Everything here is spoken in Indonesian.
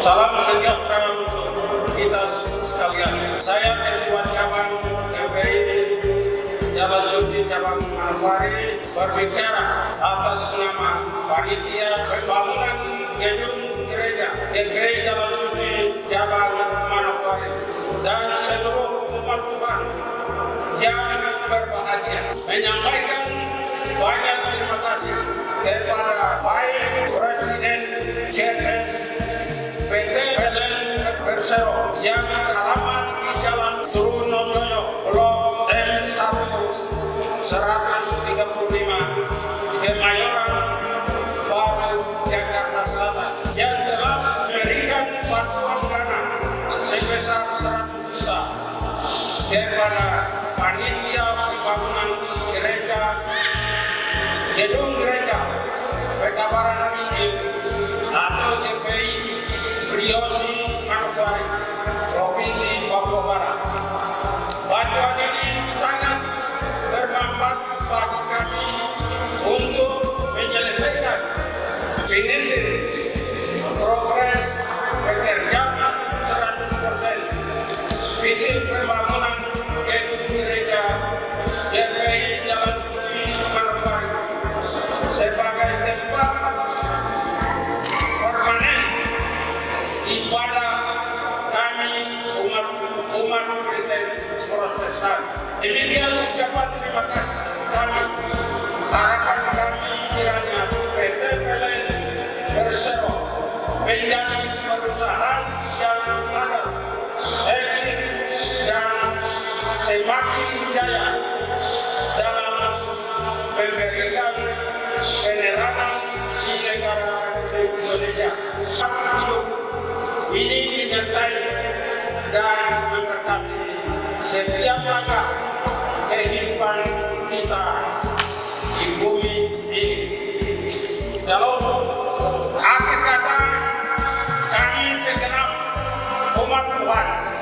Salam sejahtera untuk kita sekalian. Saya Ketua Cabang GPI Jalan Suci Cabang Manokwari berbicara atas nama Panitia Pembangunan Gedung Gereja GPI Jalan Suci Cabang Manokwari dan seluruh umat Tuhan yang berbahagia menyampaikan yang alamat di Jalan Trunojoyo Blok M1 135 Kemayoran Baru Jakarta Selatan. Yang telah memberikan bantuan dana sebesar 100 juta kepada panitia pembangunan gereja gedung gereja Pekabaran Injil atau GPI Briosi Manokwari, Demikian ucapan terima kasih menjadi perusahaan yang ada, eksis dan semakin jaya dalam memberikan penerangan di negara Indonesia. Hidup ini menyertai dan memberkati setiap langkah kehidupan kita di bumi ini. Kalau uma covarde.